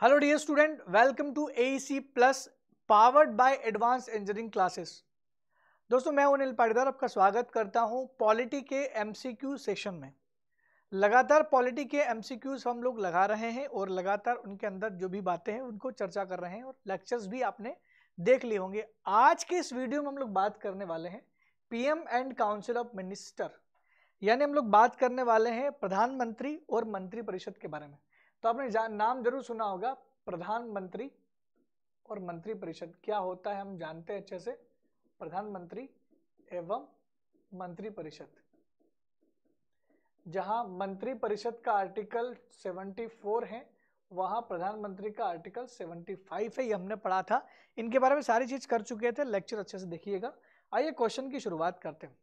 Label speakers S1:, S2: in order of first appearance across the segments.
S1: Hello dear student welcome to AEC plus powered by advance engineering classes दोस्तों, मैं अनिल पाटीदार आपका स्वागत करता हूँ पॉलिटी के एमसीक्यू सेशन में। लगातार पॉलिटी के एमसीक्यूज हम लोग लगा रहे हैं और लगातार उनके अंदर जो भी बातें हैं, उनको चर्चा कर रहे हैं और लेक्चर्स भी आपने देख लिए होंगे। आज के इस वीडियो में हम लोग बात करने वाले हैं PM and council of minister. यानी हम लोग बात करने वाले हैं प्रधानमंत्री और मंत्रिपरिषद के बारे में। तो आपने नाम ज़रूर सुना होगा, प्रधानमंत्री और मंत्री परिषद क्या होता है हम जानते हैं अच्छे से। प्रधानमंत्री एवं मंत्री परिषद जहाँ मंत्री परिषद का आर्टिकल 74 है, वहाँ प्रधानमंत्री का आर्टिकल 75 है, ये हमने पढ़ा था। इनके बारे में सारी चीज़ कर चुके थे। लेक्चर अच्छे से देखिएगा। आइए क्वेश्चन की शुरुआत करते हैं।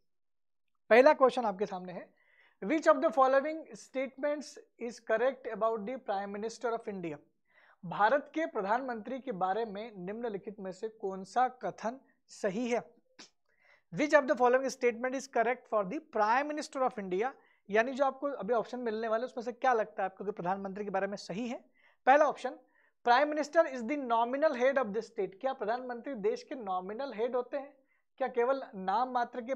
S1: पहला क्वेश्चन आपके सामने है which of the following statements is correct about the prime minister of India Bharat के प्रधानमंत्री के बारे में निम्नलिखित में से कौन सा कथन सही है? Which of the following statement is correct for the prime minister of India यानी जो आपको अभी ऑप्शन मिलने वाले, उसमें से क्या लगता है आपको कि प्रधानमंत्री के बारे में सही है? पहला option prime minister is the nominal head of the state क्या प्रधानमंत्री देश के नॉमिनल हेड होते हैं? क्या केवल नाम मात्र के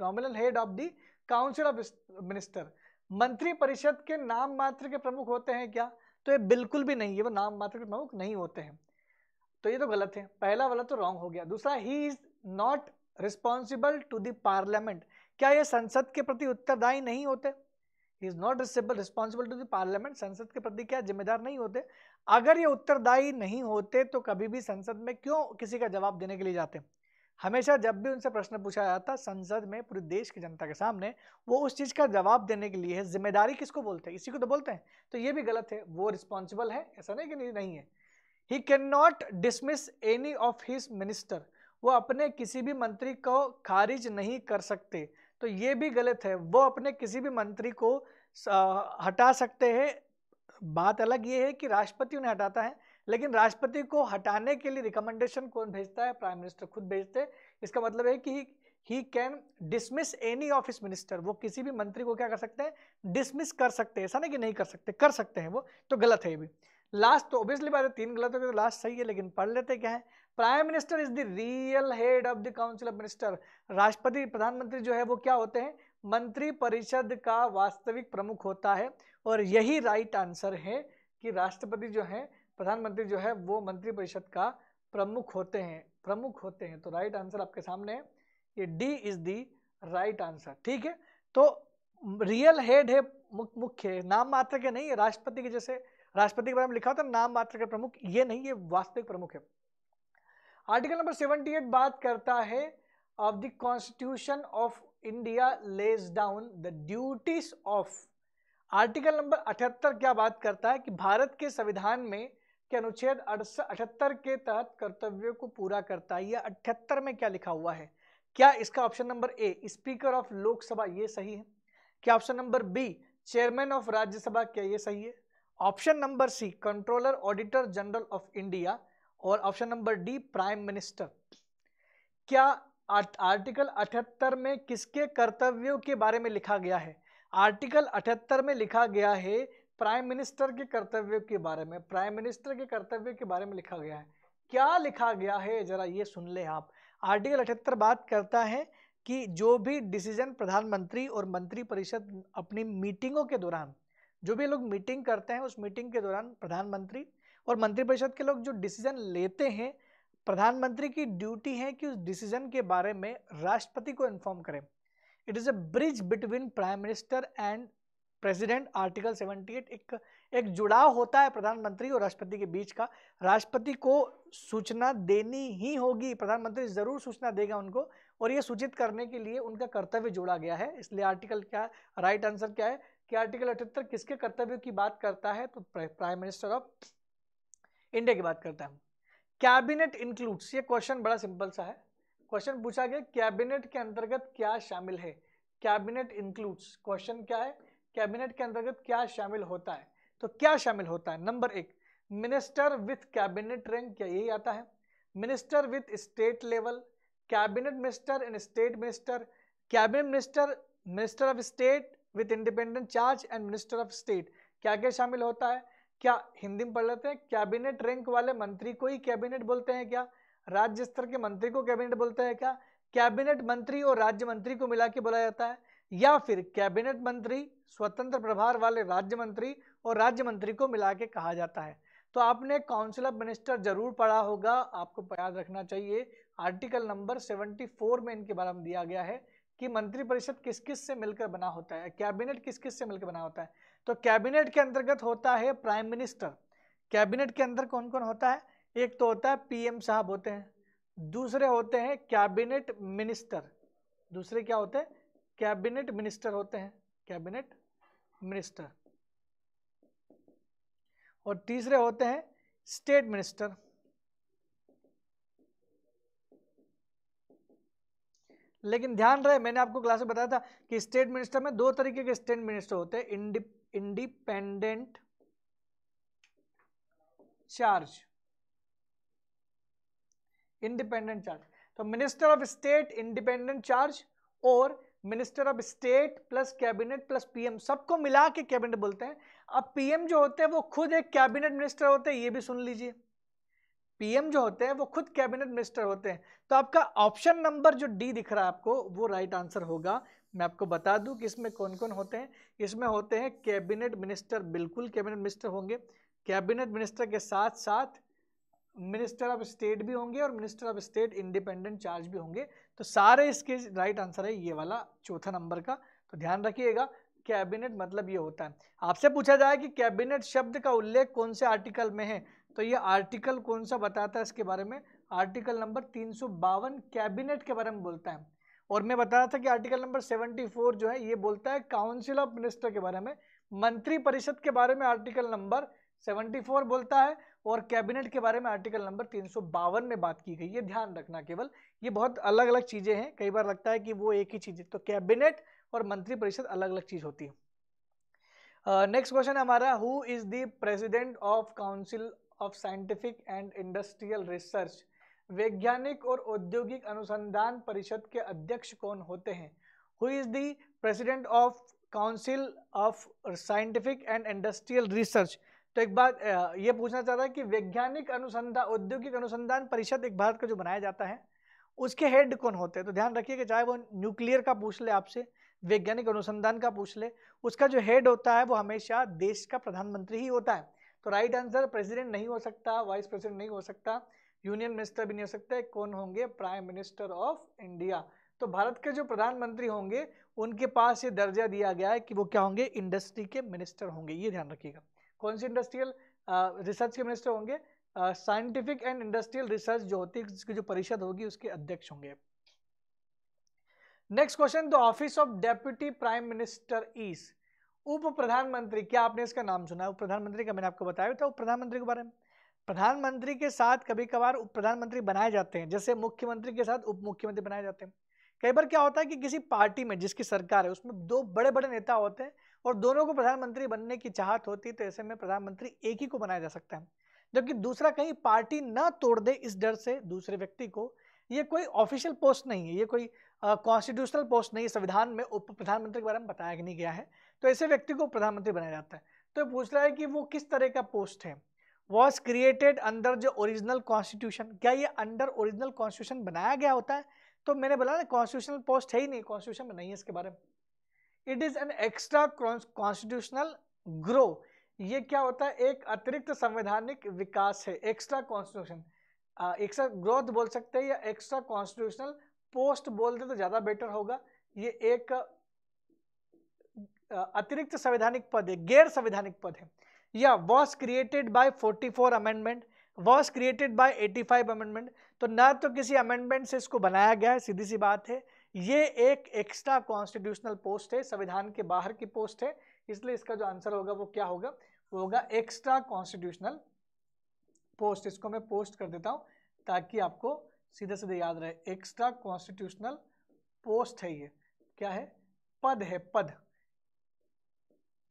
S1: nominal head of the council of minister मंत्री परिषद के नाम मात्र के प्रमुख होते हैं क्या? तो ये बिल्कुल भी नहीं है वो नाम मात्र के प्रमुख नहीं होते हैं। तो ये तो गलत है। पहला वाला तो रॉन्ग हो गया। दूसरा he is not responsible to the parliament क्या ये संसद के प्रति उत्तरदायी नहीं होते? Is not responsible to the parliament संसद के प्रति क्या जिम्मेदार नहीं होते? अगर ये उत्तरदायी नहीं होते तो कभी भी संसद में क्यों किसी का जवाब देने के लिए जाते? हमेशा जब भी उनसे प्रश्न पूछा जाता संसद में पूरे देश की जनता के सामने वो उस चीज़ का जवाब देने के लिए है ज़िम्मेदारी किसको बोलते हैं? इसी को तो बोलते हैं। तो ये भी गलत है। वो रिस्पॉन्सिबल है ऐसा नहीं कि नहीं, नहीं है। He can not dismiss any of his minister वो अपने किसी भी मंत्री को खारिज नहीं कर सकते। तो ये भी गलत है। वो अपने किसी भी मंत्री को हटा सकते हैं। बात अलग ये है कि राष्ट्रपति उन्हें हटाता है लेकिन राष्ट्रपति को हटाने के लिए रिकमेंडेशन कौन भेजता है? प्राइम मिनिस्टर खुद भेजते हैं। इसका मतलब है कि he can dismiss any of his minister वो किसी भी मंत्री को क्या कर सकते हैं? डिसमिस कर सकते हैं। ऐसा नहीं कि नहीं कर सकते कर सकते हैं वो तो गलत है ये भी। लास्ट तो ऑब्वियसली बात है, तीन गलत हो गए तो लास्ट सही है, लेकिन पढ़ लेते क्या है? Prime minister is the real head of the council of minister राष्ट्रपति, प्रधानमंत्री जो है वो क्या होते हैं? मंत्री परिषद का वास्तविक प्रमुख होता है। और यही राइट आंसर है कि राष्ट्रपति जो है प्रधानमंत्री जो है, वो मंत्रिपरिषद का प्रमुख होते हैं। प्रमुख होते हैं। तो राइट आंसर आपके सामने है। ये D is the right answer ठीक है? तो रियल हेड है मुख्य नाम मात्र के नहीं है राष्ट्रपति के जैसे, राष्ट्रपति के बारे में लिखा था नाम मात्र के प्रमुख, ये नहीं, ये वास्तविक प्रमुख है। आर्टिकल नंबर 78 बात करता है of the constitution of India lays down the duties of article number अठहत्तर क्या बात करता है कि भारत के संविधान में के अनुच्छेद अठहत्तर के तहत कर्तव्यों को पूरा करता है। यह अठहत्तर में क्या लिखा हुआ है? क्या इसका option number A, speaker of Lok Sabha, ये सही है? क्या option number B, chairman of Rajya Sabha, क्या ये सही है? Option number C, controller auditor general of India और option number D, prime minister. क्या आर्टिकल अठहत्तर में किसके कर्तव्यों के बारे में लिखा गया है? आर्टिकल अठहत्तर में लिखा गया है प्राइम मिनिस्टर के कर्तव्य के बारे में, प्राइम मिनिस्टर के कर्तव्य के बारे में लिखा गया है। क्या लिखा गया है, जरा ये सुन ले आप। आर्टिकल अठहत्तर बात करता है कि जो भी डिसीज़न प्रधानमंत्री और मंत्री परिषद अपनी मीटिंगों के दौरान, जो भी लोग मीटिंग करते हैं, उस मीटिंग के दौरान प्रधानमंत्री और मंत्री परिषद के लोग जो डिसीज़न लेते हैं, प्रधानमंत्री की ड्यूटी है कि उस डिसीज़न के बारे में राष्ट्रपति को इन्फॉर्म करें। It is a bridge between prime minister and president article 78 एक एक जुड़ाव होता है प्रधानमंत्री और राष्ट्रपति के बीच का। राष्ट्रपति को सूचना देनी ही होगी, प्रधानमंत्री ज़रूर सूचना देगा उनको और ये सूचित करने के लिए उनका कर्तव्य जोड़ा गया है। इसलिए आर्टिकल क्या, राइट आंसर क्या है कि आर्टिकल अठहत्तर किसके कर्तव्य की बात करता है? तो प्राइम मिनिस्टर ऑफ़ इंडिया की बात करता है। कैबिनेट इंक्लूड्स, ये क्वेश्चन बड़ा सिंपल सा है। क्वेश्चन पूछा गया, कैबिनेट के अंतर्गत क्या शामिल है? कैबिनेट इंक्लूड्स, क्वेश्चन क्या है? कैबिनेट के अंतर्गत क्या शामिल होता है? तो क्या शामिल होता है? नंबर एक, मिनिस्टर विथ कैबिनेट रैंक क्या यही आता है? Minister with state level, cabinet minister and state minister, cabinet minister minister of state with independent charge and minister of state. क्या क्या शामिल होता है? क्या हिंदी में पढ़ लेते हैं, कैबिनेट रैंक वाले मंत्री को ही कैबिनेट बोलते हैं क्या? राज्य स्तर के मंत्री को कैबिनेट बोलते हैं क्या? कैबिनेट मंत्री और राज्य मंत्री को मिला के बोला जाता है। या फिर कैबिनेट मंत्री, स्वतंत्र प्रभार वाले राज्य मंत्री और राज्य मंत्री को मिला के कहा जाता है। तो आपने काउंसिल ऑफ़ मिनिस्टर ज़रूर पढ़ा होगा, आपको याद रखना चाहिए। आर्टिकल नंबर 74 में इनके बारे में दिया गया है कि मंत्रिपरिषद किस किस से मिलकर बना होता है, कैबिनेट किस किस से मिलकर बना होता है। तो कैबिनेट के अंतर्गत होता है प्राइम मिनिस्टर कैबिनेट के अंदर कौन कौन होता है? एक तो होता है पीएम साहब होते हैं, दूसरे होते हैं कैबिनेट मिनिस्टर दूसरे क्या होते हैं? कैबिनेट मिनिस्टर होते हैं, कैबिनेट मिनिस्टर। और तीसरे होते हैं, स्टेट मिनिस्टर। लेकिन ध्यान रहे, मैंने आपको क्लास में बताया था कि स्टेट मिनिस्टर में दो तरीके के स्टेट मिनिस्टर होते हैं इंडिपेंडेंट चार्ज। Independent charge. तो minister of state, independent charge और minister of state plus cabinet plus PM, सबको मिला के कैबिनेट बोलते हैं। अब पीएम जो होते हैं, वो खुद एक कैबिनेट मिनिस्टर होते हैं, ये भी सुन लीजिए। पीएम जो होते हैं, वो खुद कैबिनेट मिनिस्टर होते हैं। तो आपका ऑप्शन नंबर जो डी दिख रहा है आपको, वो राइट आंसर होगा। मैं आपको बता दूँ कि इसमें कौन कौन होते हैं। इसमें होते हैं कैबिनेट मिनिस्टर, बिल्कुल कैबिनेट मिनिस्टर होंगे। कैबिनेट मिनिस्टर के साथ साथ मिनिस्टर ऑफ़ स्टेट भी होंगे और minister of state independent charge भी होंगे। तो सारे इसके राइट आंसर है, ये वाला चौथा नंबर का। तो ध्यान रखिएगा कैबिनेट मतलब ये होता है। आपसे पूछा जाए कि कैबिनेट शब्द का उल्लेख कौन से आर्टिकल में है? तो ये आर्टिकल कौन सा बताता है इसके बारे में? आर्टिकल नंबर तीन सौ बावन कैबिनेट के बारे में बोलता है। और मैं बता रहा था कि आर्टिकल नंबर 74 जो है, ये बोलता है काउंसिल ऑफ़ मिनिस्टर के बारे में। मंत्री परिषद के बारे में आर्टिकल नंबर 74 बोलता है। और कैबिनेट के बारे में आर्टिकल नंबर तीन सौ बावन में बात की गई है, ध्यान रखना केवल। ये बहुत अलग अलग चीज़ें हैं, कई बार लगता है कि वो एक ही चीज़ है तो कैबिनेट और मंत्री परिषद अलग अलग चीज़ होती है। नेक्स्ट क्वेश्चन हमारा who is the president of council of scientific and industrial research वैज्ञानिक और औद्योगिक अनुसंधान परिषद के अध्यक्ष कौन होते हैं? Who is the president of council of scientific and industrial research तो एक बात ये पूछना चाहता है कि वैज्ञानिक अनुसंधान, औद्योगिक अनुसंधान परिषद एक भारत का जो बनाया जाता है, उसके हेड कौन होते हैं? तो ध्यान रखिए कि चाहे वो न्यूक्लियर का पूछ ले आपसे, वैज्ञानिक अनुसंधान का पूछ ले, उसका जो हेड होता है वो हमेशा देश का प्रधानमंत्री ही होता है। तो राइट आंसर, प्रेसिडेंट नहीं हो सकता, वाइस प्रेसिडेंट नहीं हो सकता, यूनियन मिनिस्टर भी नहीं हो सकता, कौन होंगे? Prime minister of India. तो भारत के जो प्रधानमंत्री होंगे, उनके पास ये दर्जा दिया गया है कि वो क्या होंगे? इंडस्ट्री के मिनिस्टर होंगे, ये ध्यान रखिएगा। कौन सी इंडस्ट्रियल रिसर्च के मिनिस्टर होंगे? साइंटिफिक एंड इंडस्ट्रियल रिसर्च जो होती है, जिसकी जो परिषद होगी, उसके अध्यक्ष होंगे। Next question the office of deputy prime minister is उप प्रधानमंत्री, क्या आपने इसका नाम सुना है? उप प्रधानमंत्री का मैंने आपको बताया था उप प्रधानमंत्री के बारे में। प्रधानमंत्री के साथ कभी कभार उप प्रधानमंत्री बनाए जाते हैं, जैसे मुख्यमंत्री के साथ उप मुख्यमंत्री बनाए जाते हैं। कई बार क्या होता है कि किसी पार्टी में जिसकी सरकार है, उसमें दो बड़े बड़े नेता होते हैं और दोनों को प्रधानमंत्री बनने की चाहत होती तो ऐसे में प्रधानमंत्री एक ही को बनाया जा सकता है। जबकि दूसरा कहीं पार्टी ना तोड़ दे इस डर से दूसरे व्यक्ति को, ये कोई ऑफिशियल पोस्ट नहीं है, ये कोई कॉन्स्टिट्यूशनल पोस्ट नहीं है, संविधान में उप प्रधानमंत्री के बारे में बताया नहीं गया है। तो ऐसे व्यक्ति को प्रधानमंत्री बनाया जाता है। तो पूछ रहा है कि वो किस तरह का पोस्ट है? वॉज़ क्रिएटेड अंडर जो ओरिजिनल कॉन्स्टिट्यूशन क्या ये अंडर ओरिजिनल कॉन्स्टिट्यूशन बनाया गया होता है? तो मैंने बोला ना कॉन्स्टिट्यूशनल पोस्ट है ही नहीं कॉन्स्टिट्यूशन में नहीं है इसके बारे में। It is an extra constitutional grow. ये क्या होता है? एक अतिरिक्त संवैधानिक विकास है, एक्स्ट्रा कॉन्स्टिट्यूशन। एक्स्ट्रा ग्रोथ बोल सकते हैं या एक्स्ट्रा कॉन्स्टिट्यूशनल पोस्ट बोलते तो ज़्यादा बेटर होगा। ये एक अतिरिक्त संवैधानिक पद है, गैर संवैधानिक पद है। या was created by 44 amendment was created by 85 amendment तो ना तो किसी अमेंडमेंट से इसको बनाया गया है, सीधी सी बात है। ये एक एक्स्ट्रा कॉन्स्टिट्यूशनल पोस्ट है, संविधान के बाहर की पोस्ट है, इसलिए इसका जो आंसर होगा वो क्या होगा? वो होगा एक्स्ट्रा कॉन्स्टिट्यूशनल पोस्ट इसको मैं पोस्ट कर देता हूँ, ताकि आपको सीधे सीधे याद रहे एक्स्ट्रा कॉन्स्टिट्यूशनल पोस्ट है ये। क्या है? पद है, पद।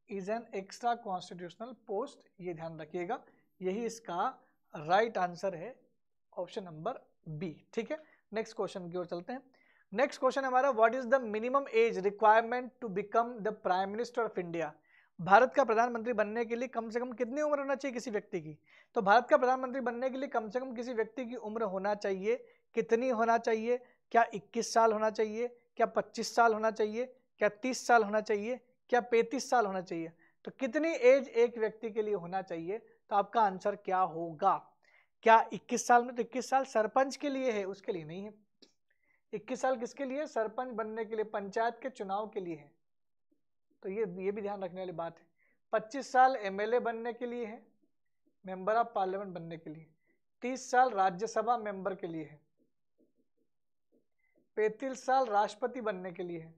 S1: Is an extra constitutional post ये ध्यान रखिएगा। यही इसका राइट right आंसर है ऑप्शन नंबर बी ठीक है? नेक्स्ट क्वेश्चन की ओर चलते हैं। नेक्स्ट क्वेश्चन हमारा what is the minimum age requirement to become the prime minister of India Bharat का प्रधानमंत्री बनने के लिए कम से कम कितनी उम्र होना चाहिए किसी व्यक्ति की? तो भारत का प्रधानमंत्री बनने के लिए कम से कम किसी व्यक्ति की उम्र होना चाहिए, कितनी होना चाहिए, क्या 21 साल होना चाहिए, क्या 25 साल होना चाहिए, क्या 30 साल होना चाहिए, क्या 35 साल होना चाहिए? तो कितनी एज एक व्यक्ति के लिए होना चाहिए? तो आपका आंसर क्या होगा? क्या 21 साल में तो 21 साल सरपंच के लिए है, उसके लिए नहीं है। 21 साल किसके लिए? सरपंच बनने के लिए, पंचायत के चुनाव के लिए है। तो ये ये भी ध्यान रखने वाली बात है। 25 साल एमएलए बनने के लिए है, मेंबर ऑफ़ पार्लियामेंट बनने के लिए। 30 साल राज्यसभा मेंबर के लिए है। पैंतीस साल राष्ट्रपति बनने के लिए है।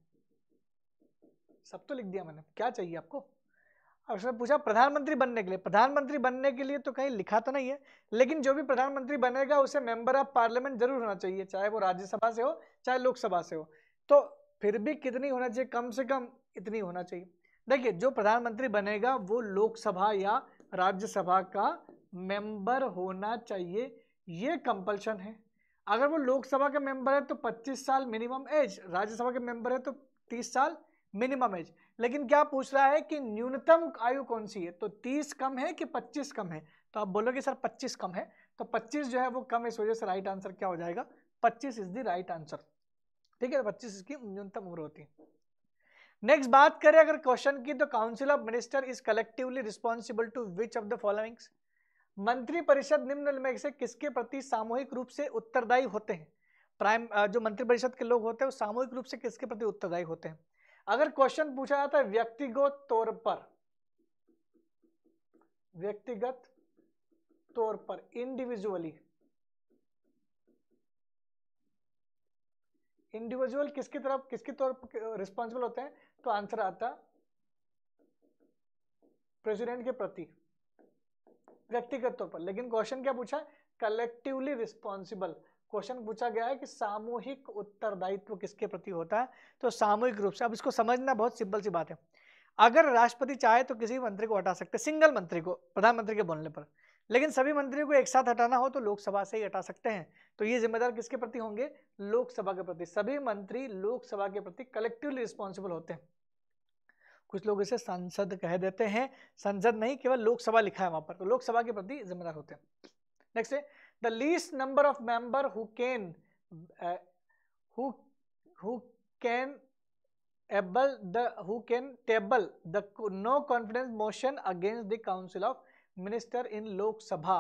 S1: सब तो लिख दिया मैंने। क्या चाहिए आपको? अब उसने पूछा, प्रधानमंत्री बनने के लिए? प्रधानमंत्री बनने के लिए तो कहीं लिखा तो नहीं है, लेकिन जो भी प्रधानमंत्री बनेगा उसे मेंबर ऑफ़ पार्लियामेंट ज़रूर होना चाहिए, चाहे वो राज्यसभा से हो, चाहे लोकसभा से हो। तो फिर भी कितनी होना चाहिए? कम से कम इतनी होना चाहिए। देखिए, जो प्रधानमंत्री बनेगा वो लोकसभा या राज्यसभा का मेंबर होना चाहिए, ये कंपल्शन है। अगर वो लोकसभा के मेंबर है तो 25 साल मिनिमम एज, राज्यसभा के मेंबर है तो 30 साल मिनिमम एज। लेकिन क्या पूछ रहा है कि न्यूनतम आयु कौन सी है? तो 30 कम है कि 25 कम है? तो आप बोलोगे, सर 25 कम है। तो 25 जो है वो कम इस वजह से राइट आंसर क्या हो जाएगा? 25 इज़ द राइट आंसर ठीक है पच्चीस इसकी न्यूनतम उम्र होती है। नेक्स्ट बात करें अगर क्वेश्चन की तो council of minister is collectively responsible to which of the followings मंत्री परिषद निम्न में से किसके प्रति सामूहिक रूप से उत्तरदायी होते हैं? प्राइम जो मंत्री परिषद के लोग होते हैं, वो सामूहिक रूप से किसके प्रति उत्तरदायी होते हैं? अगर क्वेश्चन पूछा जाता है व्यक्तिगत तौर पर, व्यक्तिगत तौर पर इंडिविजुअली इंडिविजुअल किसकी तरफ़, किसके तौर पर रिस्पॉन्सिबल होते हैं? तो आंसर आता प्रेसिडेंट के प्रति, व्यक्तिगत तौर पर। लेकिन क्वेश्चन क्या पूछा कलेक्टिवली रिस्पॉन्सिबल क्वेश्चन पूछा गया है कि सामूहिक उत्तरदायित्व किसके प्रति होता है? तो सामूहिक रूप से, अब इसको समझना बहुत सिंपल सी बात है। अगर राष्ट्रपति चाहे तो किसी मंत्री को हटा सकते, सिंगल मंत्री को, प्रधानमंत्री के बोलने पर। लेकिन सभी मंत्रियों को एक साथ हटाना हो तो लोकसभा से ही हटा सकते हैं। तो ये जिम्मेदार किसके प्रति होंगे? लोकसभा के प्रति। सभी मंत्री लोकसभा के प्रति कलेक्टिवली रिस्पॉन्सिबल होते हैं। कुछ लोग इसे संसद कह देते हैं। संसद नहीं, केवल लोकसभा लिखा है वहाँ पर। तो लोकसभा के प्रति जिम्मेदार होते हैं। नेक्स्ट है the least number of member who can who can able the, who can table the no confidence motion against the council of minister in Lok Sabha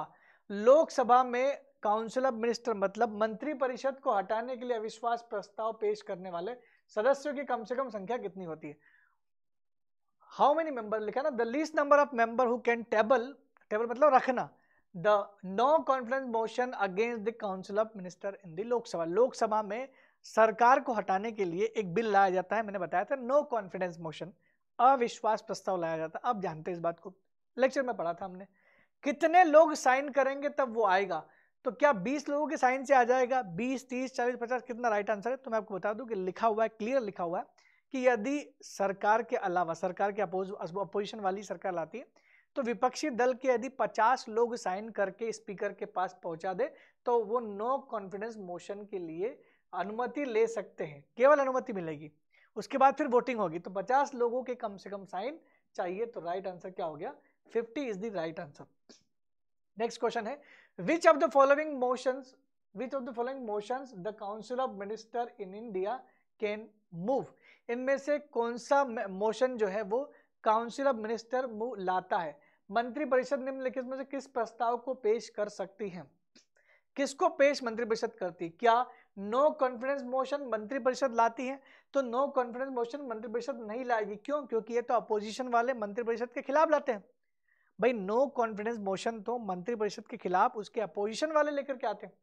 S1: Lok Sabha में काउंसिल ऑफ़ मिनिस्टर मतलब मंत्री परिषद को हटाने के लिए अविश्वास प्रस्ताव पेश करने वाले सदस्यों की कम से कम संख्या कितनी होती है? हाउ मेनी मेंबर लिखा ना the least number of member who can table table मतलब रखना। The no confidence motion against the council of minister in Lok Sabha Lok Sabha में सरकार को हटाने के लिए एक बिल लाया जाता है, मैंने बताया था नो कॉन्फिडेंस मोशन अविश्वास प्रस्ताव लाया जाता है। आप जानते हैं इस बात को। लेक्चर में पढ़ा था हमने। कितने लोग साइन करेंगे तब वो आएगा? तो क्या 20 लोगों के साइन से आ जाएगा? 20 30 40 50 कितना राइट आंसर है? तो मैं आपको बता दूँ कि लिखा हुआ है क्लियर लिखा हुआ है कि यदि सरकार के अलावा, सरकार के अपोज अपोजिशन वाली सरकार लाती है तो विपक्षी दल के यदि 50 लोग साइन करके स्पीकर के पास पहुँचा दे तो वो नो कॉन्फिडेंस मोशन के लिए अनुमति ले सकते हैं। केवल अनुमति मिलेगी। उसके बाद फिर वोटिंग होगी। तो 50 लोगों के कम से कम साइन चाहिए तो राइट आंसर क्या हो गया? 50 is the right answer next question है। Which of the following motions which of the following motions the council of minister in India can move इनमें से कौन सा मोशन जो है वो काउंसिल ऑफ़ मिनिस्टर मूव लाता है? मंत्री परिषद निम्नलिखित में से किस प्रस्ताव को पेश कर सकती है? किसको पेश मंत्री परिषद करती? क्या नो कॉन्फिडेंस मोशन मंत्री परिषद लाती है? तो नो कॉन्फिडेंस मोशन मंत्री परिषद नहीं लाएगी। क्यों? क्योंकि ये तो अपोजिशन वाले मंत्री परिषद के खिलाफ लाते हैं। भाई नो कॉन्फिडेंस मोशन तो मंत्री परिषद के खिलाफ उसके अपोजिशन वाले लेकर के आते हैं।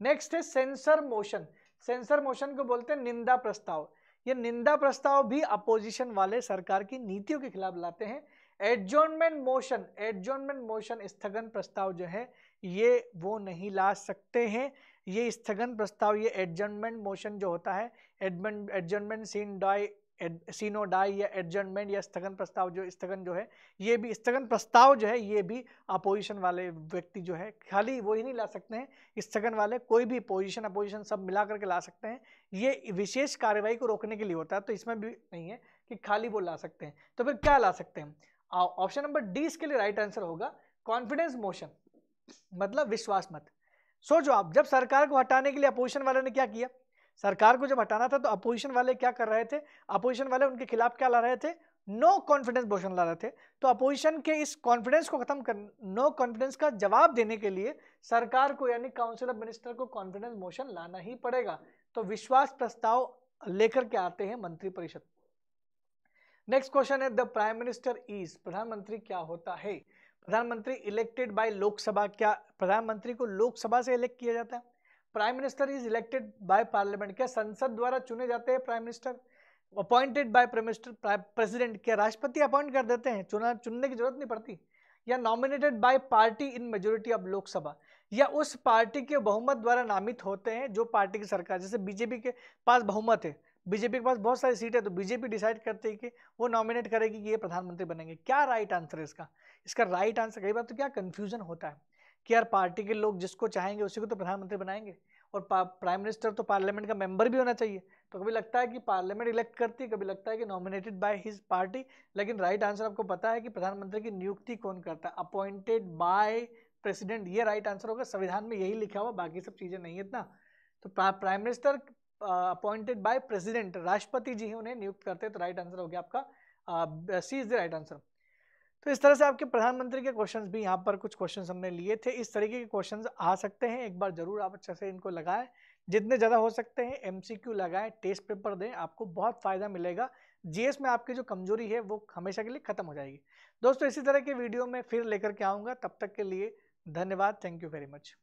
S1: नेक्स्ट है सेंसर मोशन सेंसर मोशन को बोलते हैं निंदा प्रस्ताव। ये निंदा प्रस्ताव भी अपोजिशन वाले सरकार की नीतियों के खिलाफ लाते हैं। एडजॉर्नमेंट मोशन एडजॉर्नमेंट मोशन स्थगन प्रस्ताव जो है, ये वो नहीं ला सकते हैं। ये स्थगन प्रस्ताव, ये एडजॉर्नमेंट मोशन जो होता है एडजॉर्नमेंट सीन डाई सीनोडाई या एडजमेंट या स्थगन प्रस्ताव जो, स्थगन जो है, ये भी, स्थगन प्रस्ताव जो है, ये भी अपोजिशन वाले व्यक्ति जो है, खाली वो ही नहीं ला सकते हैं। स्थगन वाले कोई भी पोजिशन अपोजिशन सब मिला करके ला सकते हैं। ये विशेष कार्यवाही को रोकने के लिए होता है तो इसमें भी नहीं है कि खाली वो ला सकते हैं। तो फिर क्या ला सकते हैं? ऑप्शन नंबर डी इसके लिए राइट आंसर होगा कॉन्फिडेंस मोशन मतलब विश्वास मत। सोचो आप, जब सरकार को हटाने के लिए अपोजिशन वाले ने क्या किया? सरकार को जब हटाना था तो अपोजिशन वाले क्या कर रहे थे? अपोजिशन वाले उनके खिलाफ क्या ला रहे थे? नो कॉन्फिडेंस मोशन ला रहे थे। तो अपोजिशन के इस कॉन्फिडेंस को खत्म कर नो कॉन्फिडेंस का जवाब देने के लिए सरकार को यानी काउंसिल ऑफ़ मिनिस्टर को कॉन्फिडेंस मोशन लाना ही पड़ेगा। तो विश्वास प्रस्ताव लेकर के आते हैं मंत्रिपरिषद। नेक्स्ट क्वेश्चन है द प्राइम मिनिस्टर इज़ प्रधानमंत्री क्या होता है? प्रधानमंत्री इलेक्टेड बाय लोकसभा क्या प्रधानमंत्री को लोकसभा से इलेक्ट किया जाता है? Prime minister is elected by parliament क्या संसद द्वारा चुने जाते हैं prime minister appointed by minister president क्या राष्ट्रपति अपॉइंट कर देते हैं? चुना, चुनने की ज़रूरत नहीं पड़ती। या nominated by party in majority of Lok Sabha या उस पार्टी के बहुमत द्वारा नामित होते हैं जो पार्टी की सरकार, जैसे बीजेपी के पास बहुमत है। बीजेपी के पास बहुत सारी सीट है तो बीजेपी डिसाइड करती है कि वो नॉमिनेट करेगी कि ये प्रधानमंत्री बनेंगे। क्या राइट आंसर है इसका? इसका राइट आंसर कई बार तो क्या कंफ्यूजन होता है कि यार पार्टी के लोग जिसको चाहेंगे उसी को तो प्रधानमंत्री बनाएँगे और प्राइम मिनिस्टर तो पार्लियामेंट का मेंबर भी होना चाहिए। तो कभी लगता है कि पार्लियामेंट इलेक्ट करती है, कभी लगता है कि नॉमिनेटेड बाय हिज पार्टी लेकिन राइट आंसर आपको पता है कि प्रधानमंत्री की नियुक्ति कौन करता है? अपॉइंटेड बाय प्रेसिडेंट ये राइट आंसर होगा। संविधान में यही लिखा हुआ, बाकी सब चीज़ें नहीं है इतना। तो prime minister appointed by president राष्ट्रपति जी ही उन्हें नियुक्त करते हैं तो राइट आंसर हो गया आपका C is the right answer तो इस तरह से आपके प्रधानमंत्री के क्वेश्चंस भी यहाँ पर कुछ क्वेश्चंस हमने लिए थे। इस तरीके के क्वेश्चंस आ सकते हैं, एक बार ज़रूर आप अच्छे से इनको लगाएँ। जितने ज़्यादा हो सकते हैं एमसीक्यू लगाएँ टेस्ट पेपर दें, आपको बहुत फ़ायदा मिलेगा। जीएस में आपकी जो कमज़ोरी है, वो हमेशा के लिए खत्म हो जाएगी। दोस्तों, इसी तरह के वीडियो में फिर लेकर के आऊँगा। तब तक के लिए धन्यवाद। Thank you very much